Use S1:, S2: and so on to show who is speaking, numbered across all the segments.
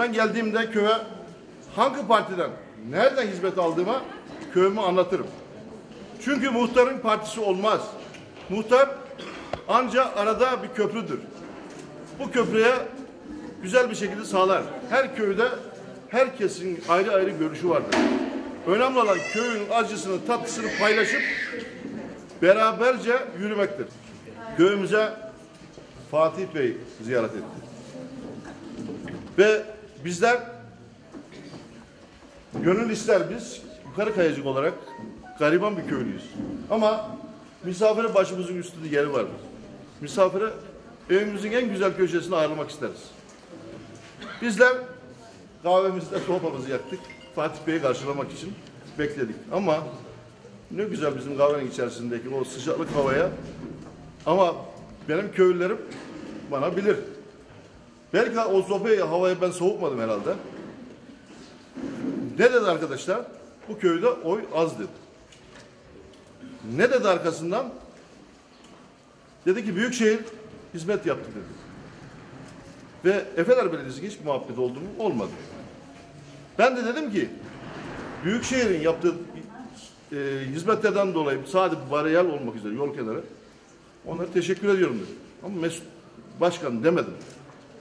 S1: Ben geldiğimde köye hangi partiden, nereden hizmet aldığıma köyümü anlatırım. Çünkü muhtarın partisi olmaz. Muhtar ancak arada bir köprüdür. Bu köprüye güzel bir şekilde sağlar. Her köyde herkesin ayrı ayrı görüşü vardır. Önemli olan köyün acısını, tatlısını paylaşıp beraberce yürümektir. Köyümüze Fatih Bey ziyaret etti. Ve bizler gönül ister biz yukarı kayacık olarak gariban bir köylüyüz. Ama misafire başımızın üstünde yeri vardır. Misafire evimizin en güzel köşesine ağırlamak isteriz. Bizler kahvemizde sofamızı yaktık. Fatih Bey'i karşılamak için bekledik. Ama ne güzel bizim kahvenin içerisindeki o sıcaklık havaya. Ama benim köylülerim bana bilir. Belki o sofayı havaya ben soğutmadım herhalde. Ne dedi arkadaşlar? Bu köyde oy az dedi. Ne dedi arkasından? Dedi ki Büyükşehir hizmet yaptı dedi. Ve Efeler Belediyesi hiç muhabbet oldu mu? Olmadı. Ben de dedim ki Büyükşehir'in yaptığı e, hizmetlerden dolayı sadece bariyer olmak üzere yol kenarı onlara teşekkür ediyorum dedim. Ama Mesut Başkan demedim.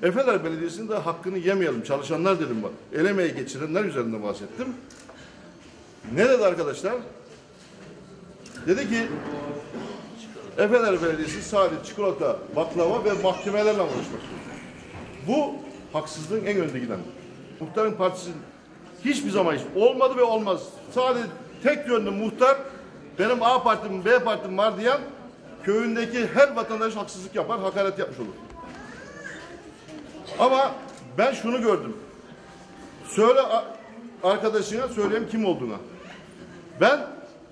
S1: Efeler Belediyesi'nin de hakkını yemeyelim. Çalışanlar dedim bak. El emeği geçirenler üzerinde bahsettim. Ne dedi arkadaşlar? Dedi ki Efeler Belediyesi sadece çikolata, baklava ve mahkemelerle uğraşmak. Bu haksızlığın en önde giden. Muhtarın partisi hiçbir zaman hiç olmadı ve olmaz. Sadece tek yönlü muhtar benim A partim, B partim var diyen köyündeki her vatandaş haksızlık yapar, hakaret yapmış olur. Ama ben şunu gördüm. Söyle arkadaşına söyleyeyim kim olduğuna. Ben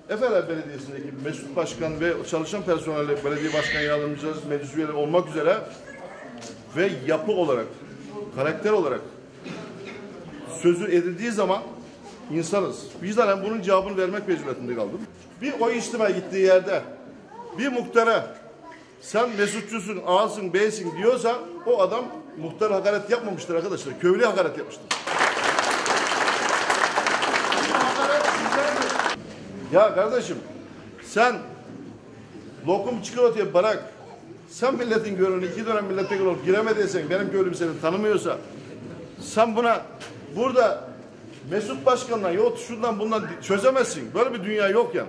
S1: Efeler Belediyesi'ndeki Mesut Başkan ve çalışan personelle belediye başkan yardımcıları, meclis üyeleri olmak üzere ve yapı olarak, karakter olarak sözü edildiği zaman insanız. Vicdanen bunun cevabını vermek mecburiyetinde kaldım. Bir oy istemeye gittiği yerde bir muhtara sen Mesutçusun, A'sın, B'sin diyorsa o adam muhtar hakaret yapmamıştır arkadaşlar. Köylü hakaret yapmıştır. Ya kardeşim sen lokum çikolatayı bırak. Sen milletin gönlünü iki dönem milletvekili olup giremediysen benim köylüm seni tanımıyorsa sen buna burada Mesut Başkan'la yok şundan bundan çözemezsin. Böyle bir dünya yok yani.